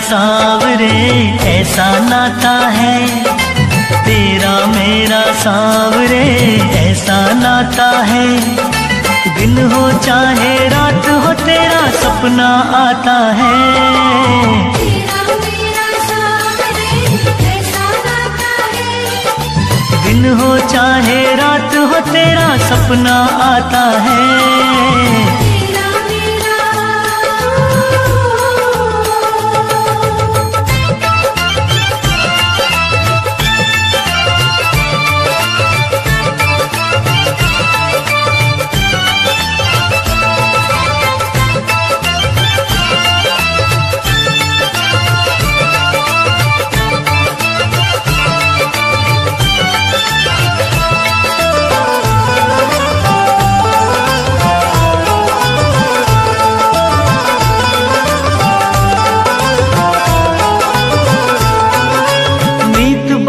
सावरे ऐसा नाता है। तेरा मेरा सावरे ऐसा नाता है। दिन हो चाहे रात हो तेरा सपना आता है। तेरा मेरा सावरे ऐसा नाता है। दिन हो चाहे रात हो तेरा सपना आता है।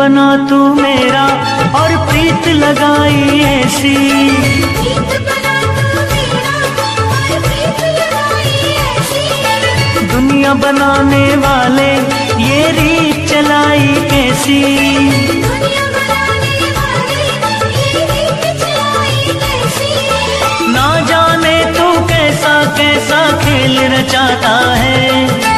बना तू मेरा और प्रीत लगाई ऐसी। दुनिया बनाने वाले ये रीत चलाई कैसी? ना जाने तू कैसा कैसा खेल रचाता है।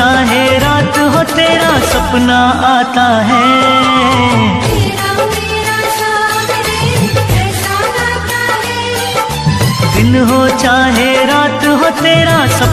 चाहे रात हो तेरा सपना आता है। दिन हो चाहे रात हो तेरा सपना